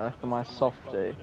after my soft day.